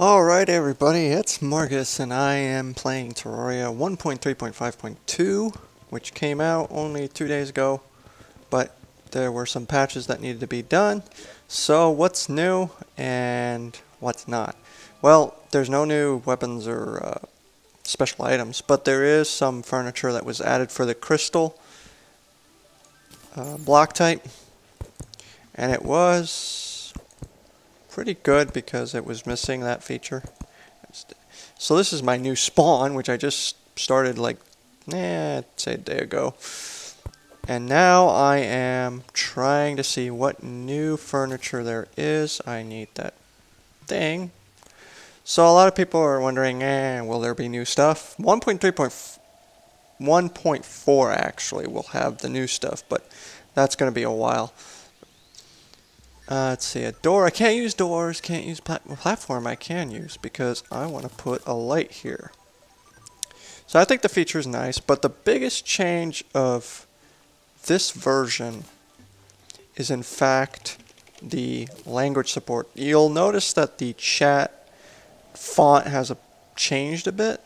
Alright everybody, it's Marcus and I am playing Terraria 1.3.5.2 which came out only two days ago but there were some patches that needed to be done so what's new and what's not? Well, there's no new weapons or uh, special items but there is some furniture that was added for the crystal uh, block type and it was pretty good because it was missing that feature. So this is my new spawn, which I just started like, eh, say a day ago. And now I am trying to see what new furniture there is. I need that thing. So a lot of people are wondering, eh, will there be new stuff? 1.3.1.4 actually will have the new stuff, but that's going to be a while. Uh, let's see, a door. I can't use doors, can't use plat platform I can use because I want to put a light here. So I think the feature is nice, but the biggest change of this version is in fact the language support. You'll notice that the chat font has a, changed a bit.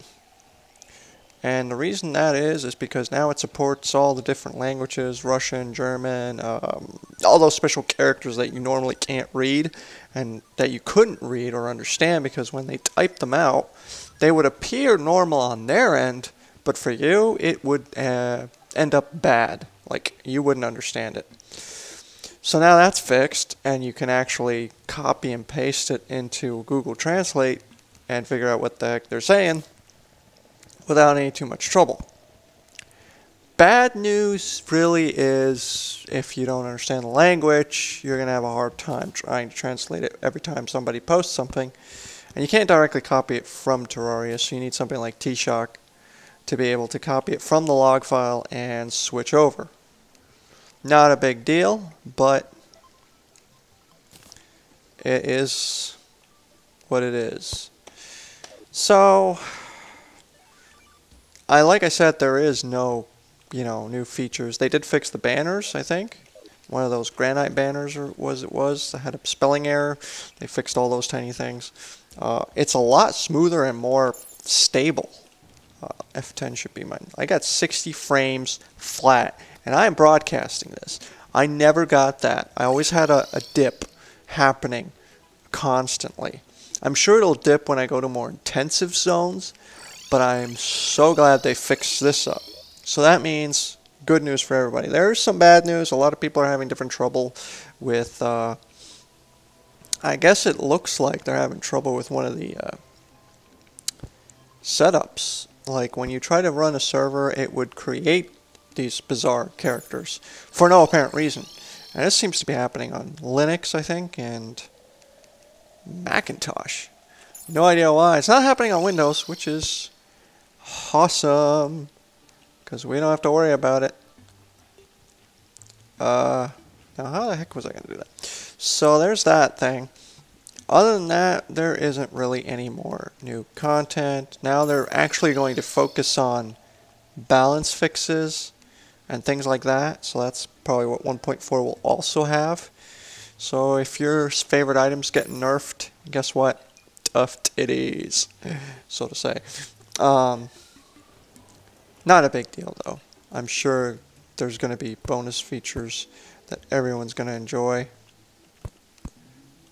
And the reason that is, is because now it supports all the different languages, Russian, German, um, all those special characters that you normally can't read and that you couldn't read or understand because when they type them out, they would appear normal on their end, but for you, it would uh, end up bad. Like, you wouldn't understand it. So now that's fixed, and you can actually copy and paste it into Google Translate and figure out what the heck they're saying without any too much trouble. Bad news really is if you don't understand the language, you're going to have a hard time trying to translate it every time somebody posts something. And you can't directly copy it from Terraria, so you need something like TShock to be able to copy it from the log file and switch over. Not a big deal, but it is what it is. So, I like I said, there is no, you know, new features. They did fix the banners, I think. One of those granite banners or was it was that had a spelling error. They fixed all those tiny things. Uh, it's a lot smoother and more stable. Uh, F10 should be mine. I got 60 frames flat, and I am broadcasting this. I never got that. I always had a, a dip happening constantly. I'm sure it'll dip when I go to more intensive zones, but I'm so glad they fixed this up. So that means good news for everybody. There's some bad news. A lot of people are having different trouble with, uh, I guess it looks like they're having trouble with one of the uh, setups. Like when you try to run a server, it would create these bizarre characters for no apparent reason. And this seems to be happening on Linux, I think, and Macintosh. No idea why. It's not happening on Windows, which is awesome. Because we don't have to worry about it. Uh, now, how the heck was I going to do that? So there's that thing. Other than that, there isn't really any more new content. Now they're actually going to focus on balance fixes and things like that. So that's probably what 1.4 will also have. So if your favorite items get nerfed, guess what? Tough it is, so to say. Um, not a big deal though. I'm sure there's going to be bonus features that everyone's going to enjoy.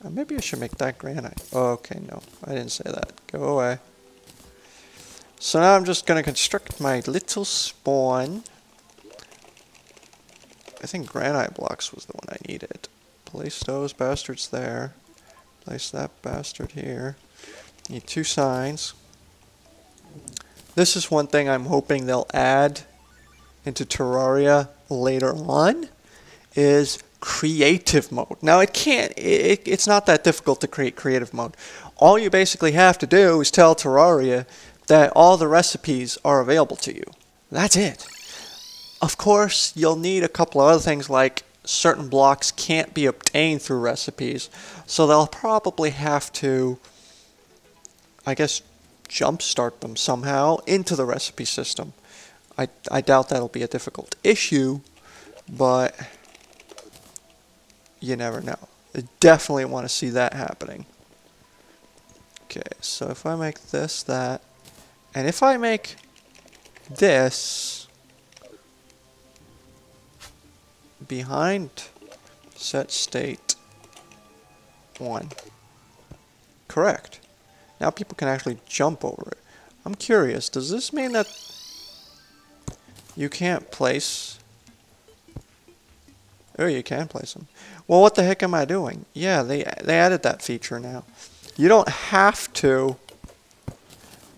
Uh, maybe I should make that granite. Oh, okay, no. I didn't say that. Go away. So now I'm just going to construct my little spawn. I think granite blocks was the one I needed. Place those bastards there. Place that bastard here. Need two signs. This is one thing I'm hoping they'll add into Terraria later on is creative mode. Now it can't, it, it's not that difficult to create creative mode. All you basically have to do is tell Terraria that all the recipes are available to you. That's it. Of course, you'll need a couple of other things like certain blocks can't be obtained through recipes, so they'll probably have to, I guess, jumpstart them somehow into the recipe system. I, I doubt that'll be a difficult issue, but you never know. I definitely want to see that happening. Okay, so if I make this, that, and if I make this behind set state 1. Correct. Now people can actually jump over it. I'm curious, does this mean that you can't place... Oh, you can place them. Well, what the heck am I doing? Yeah, they, they added that feature now. You don't have to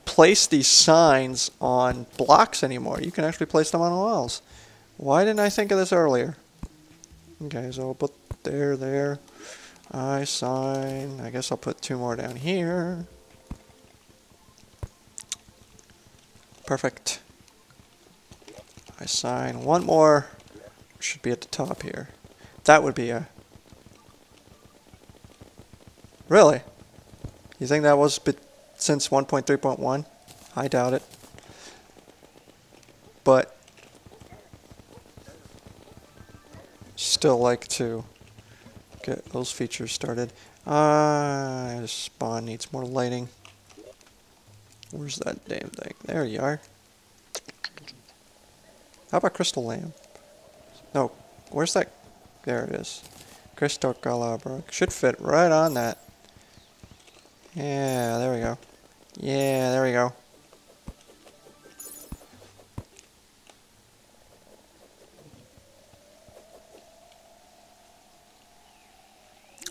place these signs on blocks anymore. You can actually place them on walls. Why didn't I think of this earlier? Okay, so I'll put there, there. I sign. I guess I'll put two more down here. Perfect. I sign one more. Should be at the top here. That would be a... Really? You think that was since 1.3.1? I doubt it. But still like to get those features started. Uh, spawn needs more lighting. Where's that damn thing? There you are. How about crystal lamp? No, where's that? There it is. Crystal Candelabra. Should fit right on that. Yeah, there we go. Yeah, there we go.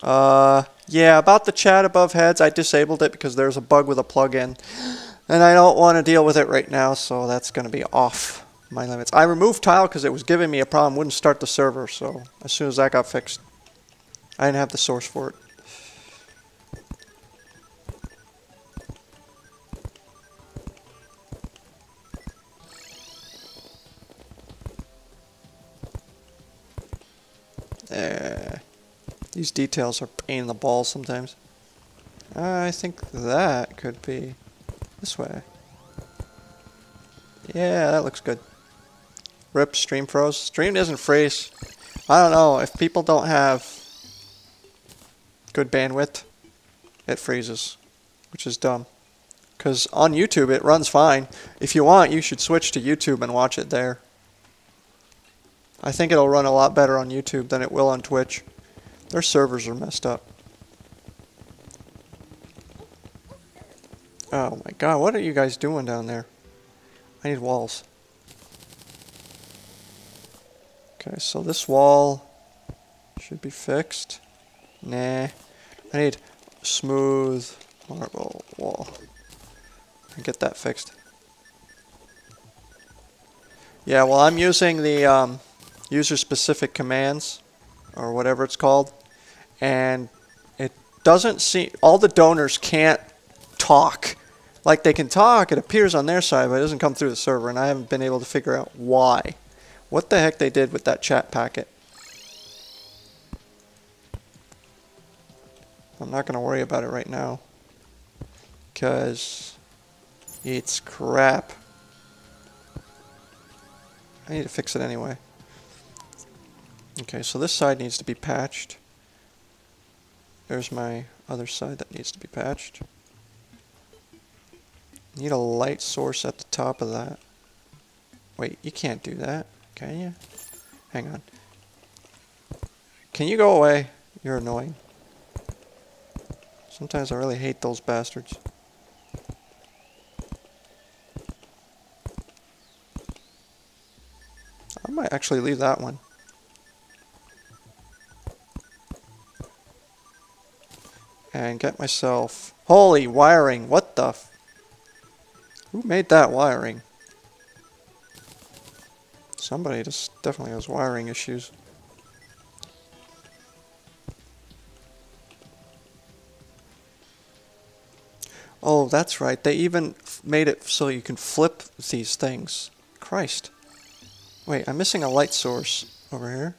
Uh, yeah, about the chat above heads, I disabled it because there's a bug with a plugin. And I don't want to deal with it right now, so that's going to be off my limits. I removed tile because it was giving me a problem, wouldn't start the server, so as soon as that got fixed, I didn't have the source for it. There. These details are pain in the balls sometimes. I think that could be this way. Yeah, that looks good. Rip, stream froze. Stream doesn't freeze. I don't know, if people don't have good bandwidth, it freezes, which is dumb. Because on YouTube it runs fine. If you want, you should switch to YouTube and watch it there. I think it'll run a lot better on YouTube than it will on Twitch. Their servers are messed up. Oh my god, what are you guys doing down there? I need walls. Okay, so this wall should be fixed. Nah. I need smooth marble wall. And get that fixed. Yeah, well I'm using the um, user-specific commands or whatever it's called. And it doesn't seem, all the donors can't talk. Like they can talk, it appears on their side, but it doesn't come through the server, and I haven't been able to figure out why. What the heck they did with that chat packet. I'm not going to worry about it right now. Because it's crap. I need to fix it anyway. Okay, so this side needs to be patched. There's my other side that needs to be patched. Need a light source at the top of that. Wait, you can't do that, can you? Hang on. Can you go away? You're annoying. Sometimes I really hate those bastards. I might actually leave that one. and get myself... Holy wiring, what the... Who made that wiring? Somebody just definitely has wiring issues. Oh, that's right. They even made it so you can flip these things. Christ. Wait, I'm missing a light source over here.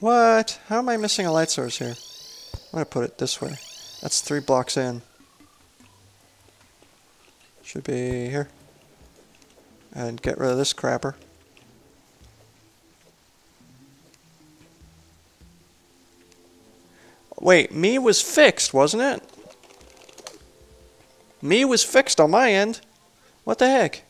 What? How am I missing a light source here? I'm to put it this way. That's three blocks in. Should be here. And get rid of this crapper. Wait, me was fixed, wasn't it? Me was fixed on my end. What the heck?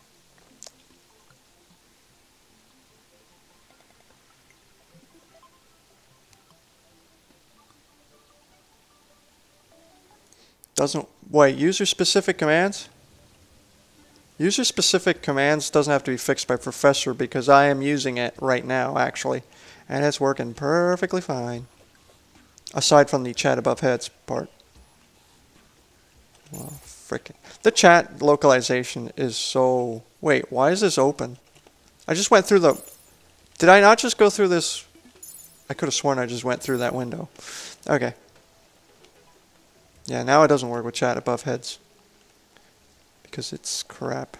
Doesn't, wait, user specific commands? User specific commands doesn't have to be fixed by professor because I am using it right now actually. And it's working perfectly fine. Aside from the chat above heads part. Oh, frickin'. The chat localization is so... Wait, why is this open? I just went through the... Did I not just go through this... I could have sworn I just went through that window. Okay. Yeah, now it doesn't work with chat above heads. Because it's crap.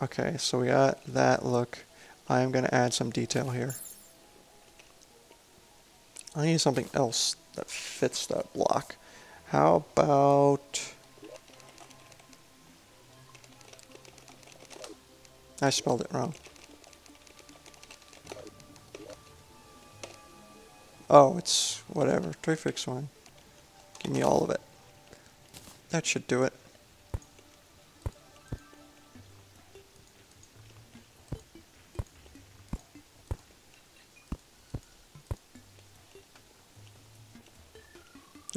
Okay, so we got that look. I am going to add some detail here. I need something else that fits that block. How about... I spelled it wrong. Oh, it's whatever. Prefix one. Give me all of it. That should do it.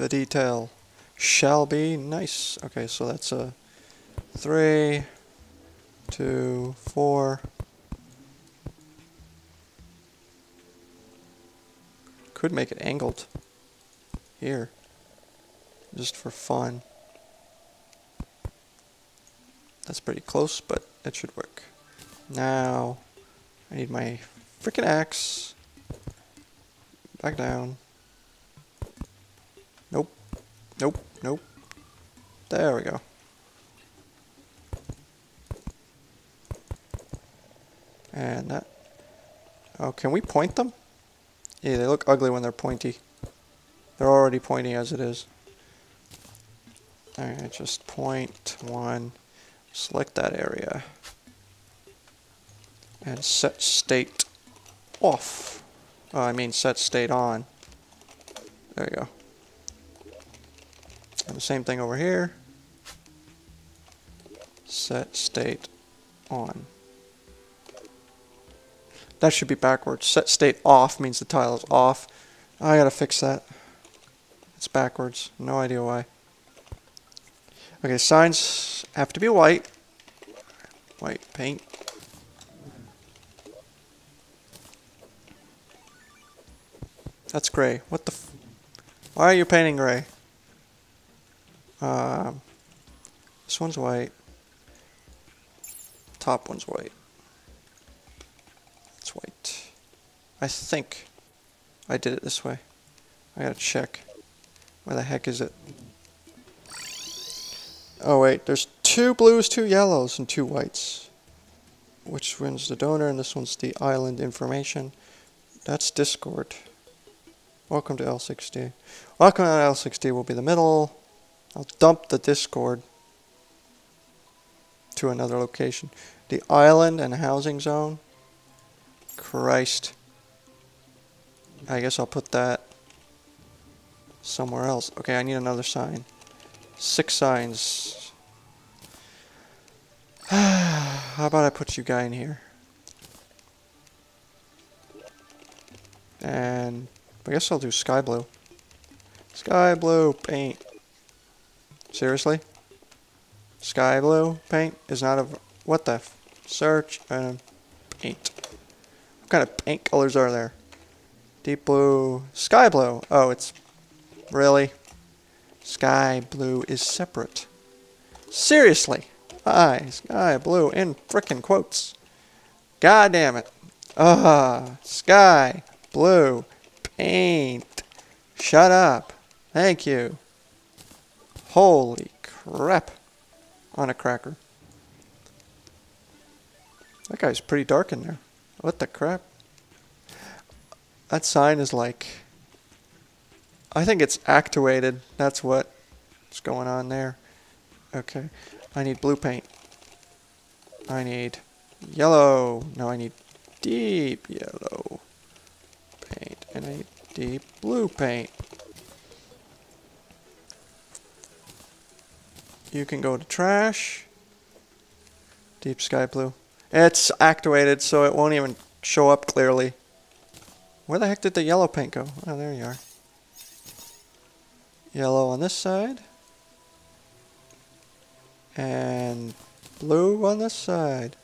The detail shall be nice. Okay, so that's a three, two, four. Could make it angled here, just for fun. That's pretty close, but it should work. Now, I need my freaking axe. Back down. Nope. Nope. There we go. And that. Oh, can we point them? Yeah, they look ugly when they're pointy. They're already pointy as it is. Alright, just point one. Select that area. And set state off. Oh, I mean set state on. There you go. And the same thing over here. Set state on. That should be backwards. Set state off means the tile is off. I gotta fix that. It's backwards. No idea why. Okay, signs have to be white. White paint. That's gray. What the Why are you painting gray? Um, this one's white. Top one's white. It's white. I think I did it this way. I gotta check. Where the heck is it? Oh wait, there's two blues, two yellows, and two whites. Which one's the donor, and this one's the island information. That's Discord. Welcome to L6D. Welcome to L6D will be the middle. I'll dump the Discord to another location. The island and housing zone. Christ. I guess I'll put that somewhere else. Okay, I need another sign. Six signs. How about I put you guy in here? And I guess I'll do sky blue. Sky blue paint. Seriously? Sky blue paint is not a... What the... Search and paint. What kind of paint colors are there? Deep blue... Sky blue. Oh, it's... Really? Sky blue is separate. Seriously. Hi, sky blue in frickin' quotes. God damn it. Ah, sky blue paint. Shut up. Thank you. Holy crap. On a cracker. That guy's pretty dark in there. What the crap? That sign is like I think it's actuated. That's what's going on there. Okay. I need blue paint. I need yellow. No, I need deep yellow paint. And I need deep blue paint. You can go to trash. Deep sky blue. It's activated, so it won't even show up clearly. Where the heck did the yellow paint go? Oh, there you are. Yellow on this side. And blue on this side.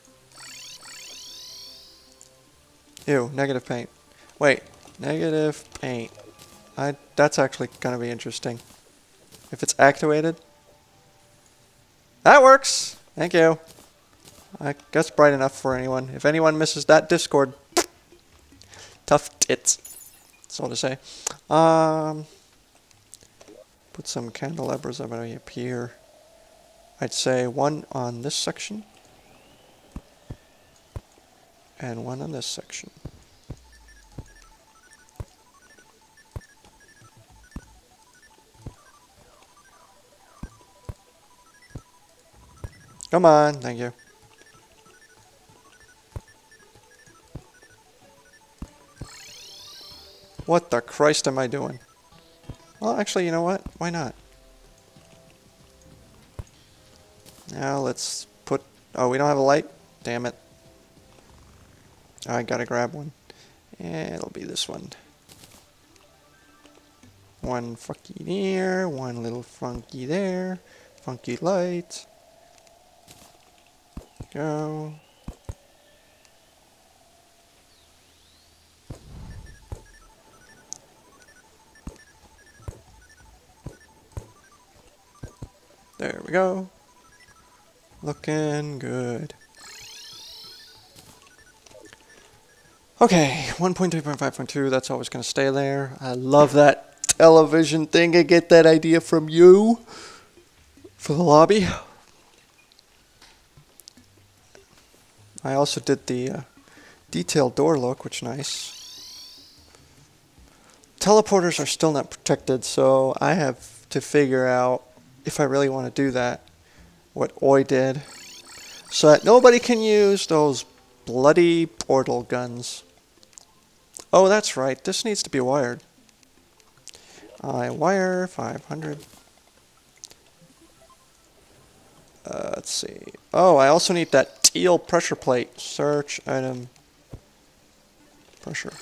Ew, negative paint. Wait, negative paint. I, that's actually going to be interesting. If it's activated. That works! Thank you. I guess bright enough for anyone. If anyone misses that Discord, tough tits. That's all to say. Um, put some candelabras up here. I'd say one on this section and one on this section. Come on, thank you. What the Christ am I doing? Well, actually, you know what? Why not? Now let's put... Oh, we don't have a light? Damn it. I gotta grab one. And it'll be this one. One funky there, one little funky there. Funky light. Go. There we go. Looking good. Okay, 1.3.5.2, that's always going to stay there. I love that television thing. I get that idea from you for the lobby. I also did the uh, detailed door look, which nice. Teleporters are still not protected, so I have to figure out if I really want to do that, what Oi did, so that nobody can use those bloody portal guns. Oh, that's right. This needs to be wired. I wire 500. Uh, let's see. Oh, I also need that teal pressure plate. Search item pressure.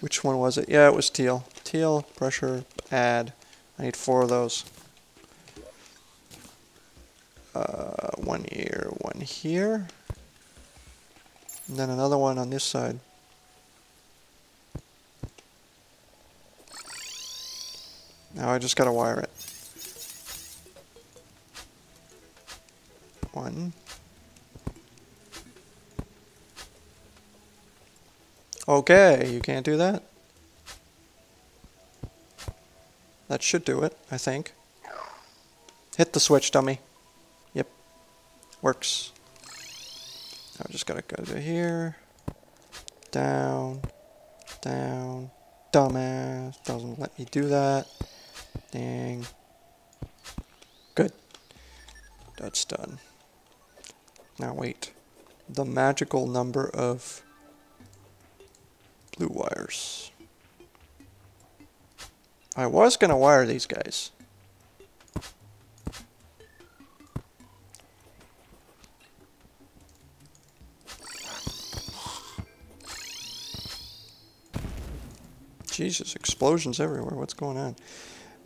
Which one was it? Yeah, it was teal. Teal pressure add. I need four of those. Uh, one here, one here. And then another one on this side. Now I just gotta wire it. One. Okay, you can't do that? That should do it, I think. Hit the switch, dummy. Yep. Works. I just gotta go to here. Down. Down. Dumbass. Doesn't let me do that. Dang. Good. That's done. Now wait. The magical number of blue wires. I was going to wire these guys. Jesus, explosions everywhere. What's going on?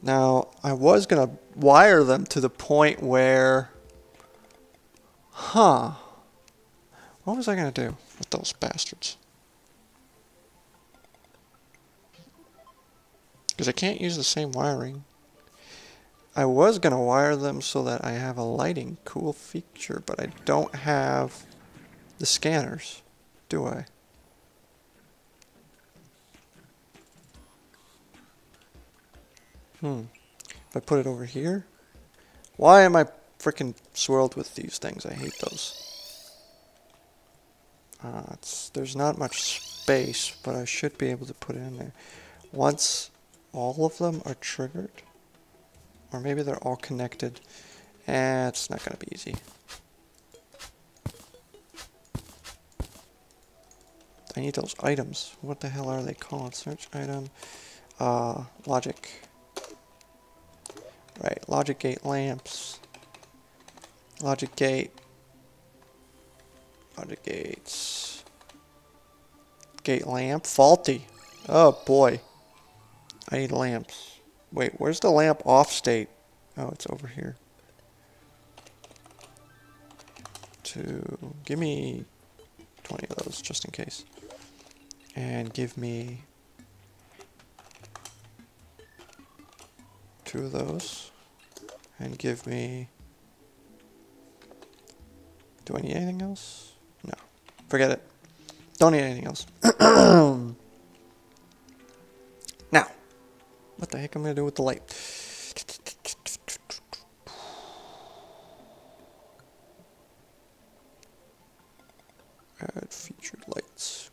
Now, I was going to wire them to the point where... Huh. What was I going to do with those bastards? Because I can't use the same wiring. I was going to wire them so that I have a lighting cool feature, but I don't have the scanners, do I? Hmm. If I put it over here? Why am I freaking swirled with these things? I hate those. Uh, there's not much space, but I should be able to put it in there. Once all of them are triggered, or maybe they're all connected, eh, it's not going to be easy. I need those items. What the hell are they called? Search item. Uh, logic. Right, logic gate lamps. Logic gate. Logic gates. Gate lamp. Faulty. Oh boy. I need lamps. Wait, where's the lamp off state? Oh, it's over here. To give me 20 of those just in case. And give me two of those. And give me do I need anything else? No. Forget it. Don't need anything else. now, what the heck am I going to do with the light? Add featured lights.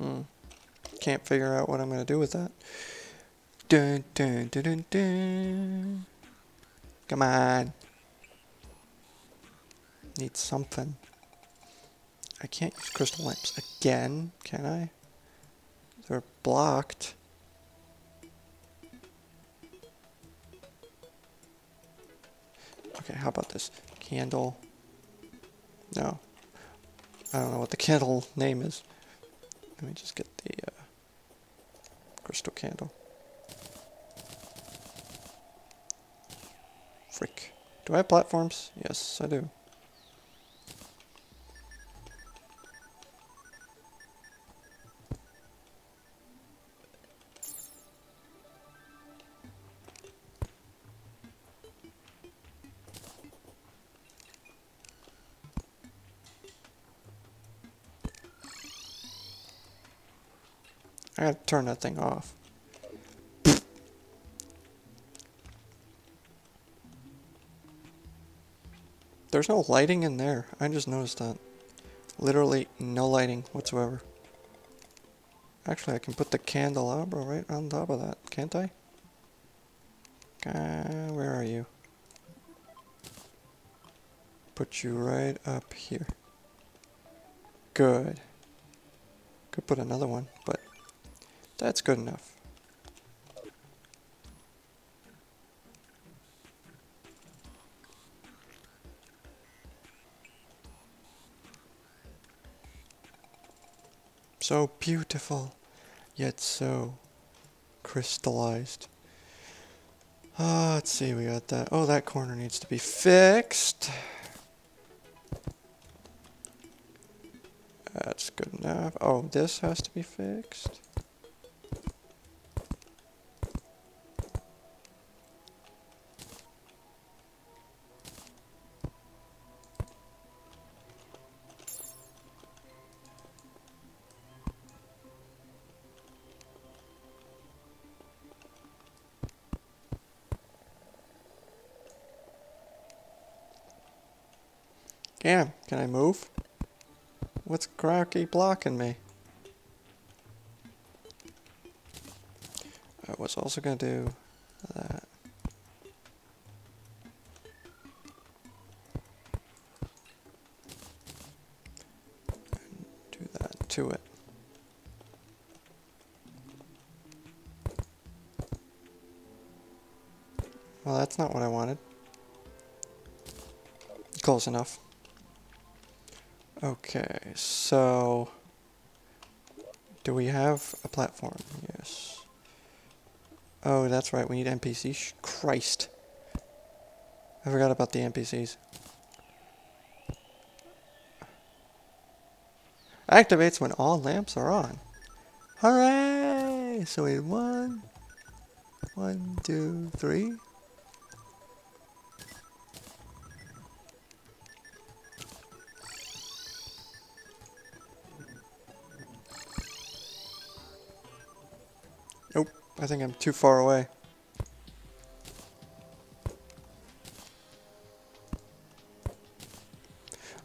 Hmm. Can't figure out what I'm going to do with that. Dun, dun, dun, dun, dun. Come on. Need something. I can't use crystal lamps again, can I? They're blocked. Okay, how about this? Candle. No. I don't know what the candle name is. Let me just get the uh, crystal candle. Do I have platforms? Yes, I do. I gotta turn that thing off. There's no lighting in there. I just noticed that. Literally no lighting whatsoever. Actually, I can put the candelabra right on top of that, can't I? Uh, where are you? Put you right up here. Good. Could put another one, but that's good enough. So beautiful, yet so crystallized. Uh, let's see, we got that. Oh, that corner needs to be fixed. That's good enough. Oh, this has to be fixed. Can I move? What's Crocky blocking me? I was also going to do that. Do that to it. Well, that's not what I wanted. Close enough. Okay, so do we have a platform? Yes. Oh, that's right, we need NPCs. Christ. I forgot about the NPCs. Activates when all lamps are on. Hooray! So we had one, one, two, three. I think I'm too far away.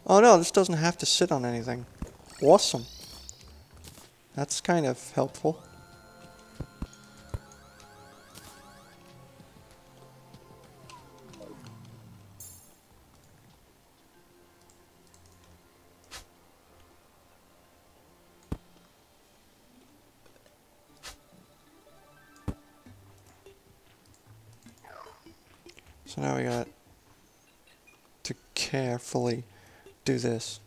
Oh no, this doesn't have to sit on anything. Awesome. That's kind of helpful. Carefully do this.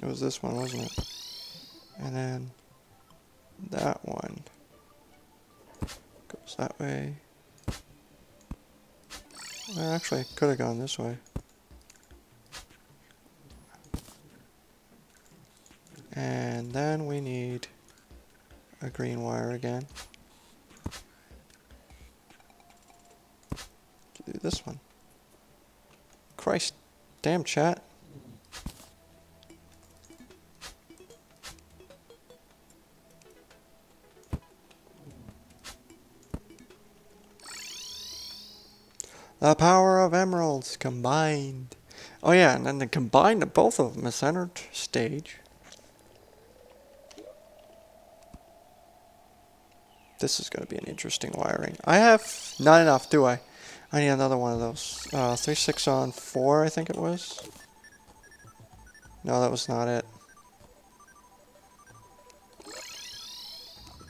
It was this one, wasn't it? That way. Well, actually, it could have gone this way. And then we need a green wire again. Do this one. Christ, damn chat. The power of emeralds combined. Oh yeah, and then the combined of both of them, a centered stage. This is going to be an interesting wiring. I have not enough, do I? I need another one of those. Uh, 3, 6 on 4, I think it was. No, that was not it.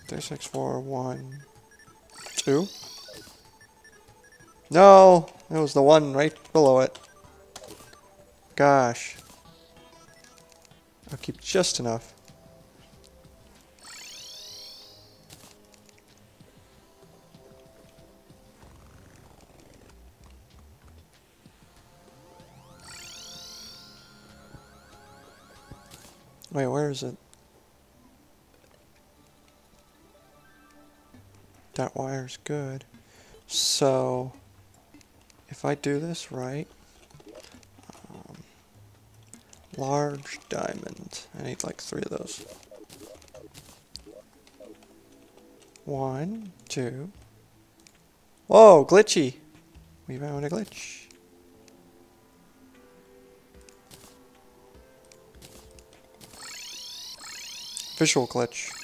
3, 6, 4, 1, 2. No! It was the one right below it. Gosh. I'll keep just enough. Wait, where is it? That wire's good. So, if I do this right, um, large diamond. I need like three of those. One, two. Whoa, glitchy. We found a glitch. Visual glitch.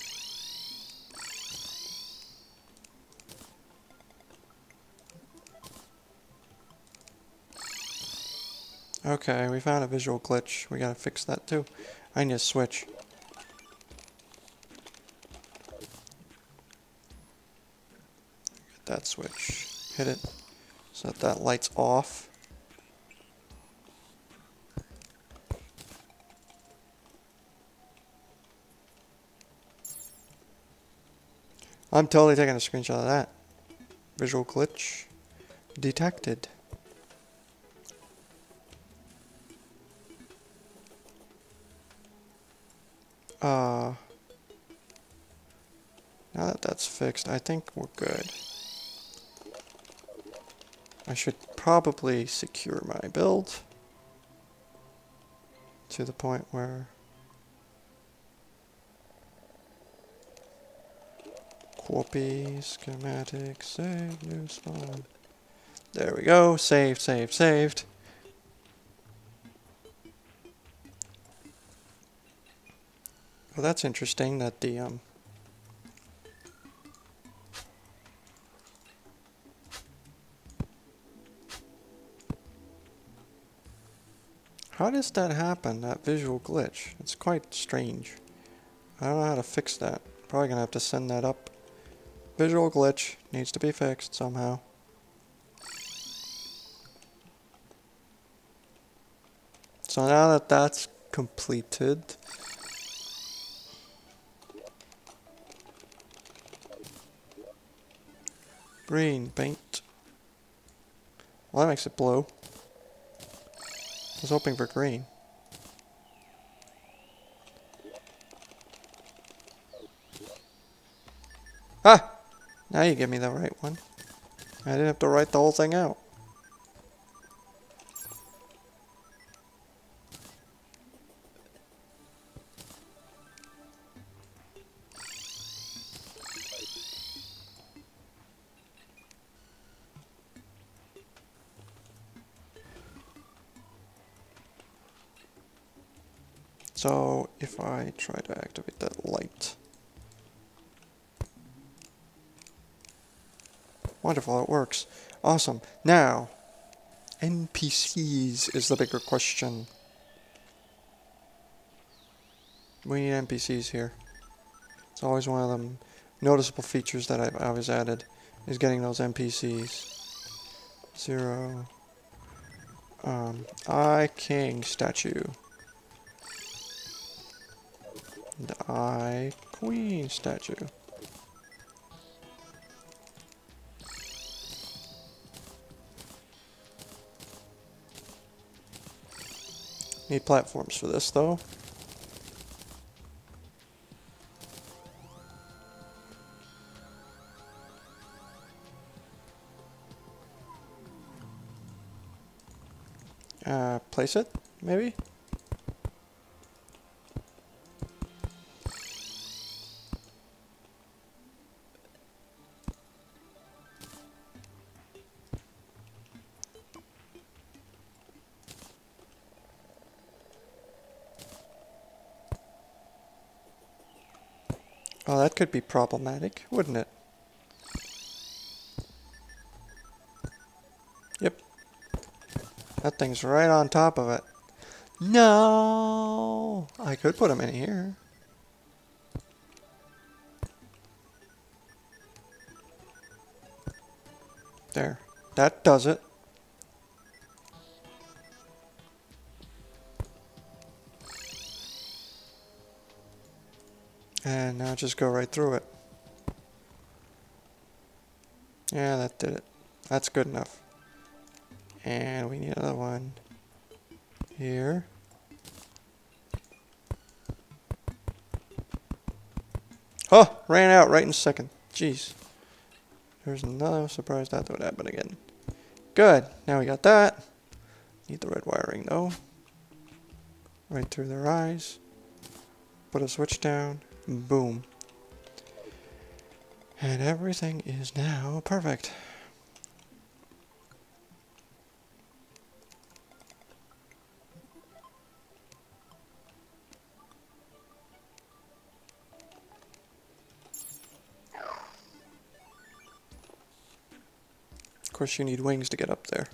Okay, we found a visual glitch. We gotta fix that too. I need a switch. Get that switch. Hit it so that that light's off. I'm totally taking a screenshot of that. Visual glitch detected. Uh, now that that's fixed, I think we're good. I should probably secure my build to the point where copy schematic save new spawn. There we go. Saved, saved, saved. Well, that's interesting that the, um, How does that happen, that visual glitch? It's quite strange. I don't know how to fix that. Probably gonna have to send that up. Visual glitch needs to be fixed somehow. So now that that's completed, Green paint. Well, that makes it blue. I was hoping for green. Ah! Now you give me the right one. I didn't have to write the whole thing out. So if I try to activate that light. Wonderful, it works. Awesome. Now, NPCs is the bigger question. We need NPCs here. It's always one of them noticeable features that I've always added is getting those NPCs. Zero. Um, I King statue. And I Queen statue. Need platforms for this though. Uh, place it, maybe? Could be problematic, wouldn't it? Yep. That thing's right on top of it. No! I could put them in here. There. That does it. And now just go right through it. Yeah, that did it. That's good enough. And we need another one here. Oh, ran out right in a second. Jeez. There's another surprise that would happen again. Good. Now we got that. Need the red wiring though. Right through their eyes. Put a switch down. Boom. And everything is now perfect. Of course you need wings to get up there.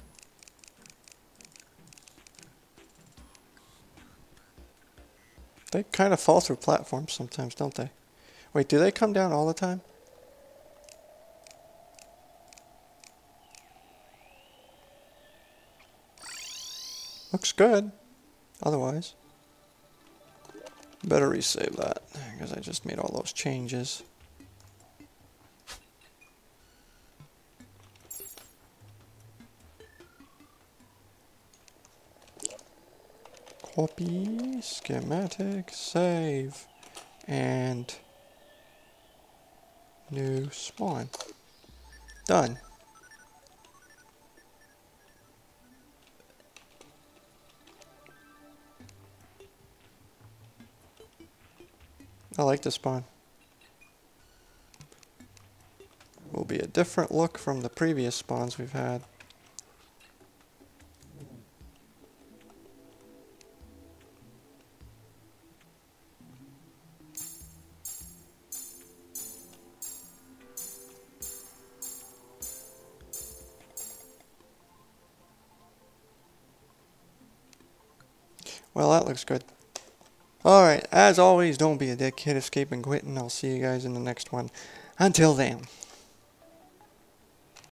They kind of fall through platforms sometimes, don't they? Wait, do they come down all the time? Looks good. Otherwise. Better resave that, because I just made all those changes. Copy, schematic, save, and new spawn. Done. I like this spawn. Will be a different look from the previous spawns we've had. Well, that looks good. Alright, as always, don't be a dick, hit escape and quit, and I'll see you guys in the next one. Until then.